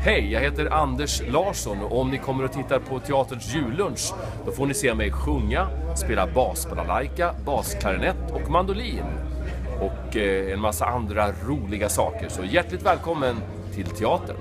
Hej, jag heter Anders Larsson och om ni kommer och tittar på teaterns jullunch då får ni se mig sjunga, spela basbalalaika, basklarinett och mandolin. Och eh, en massa andra roliga saker. Så hjärtligt välkommen till teatern!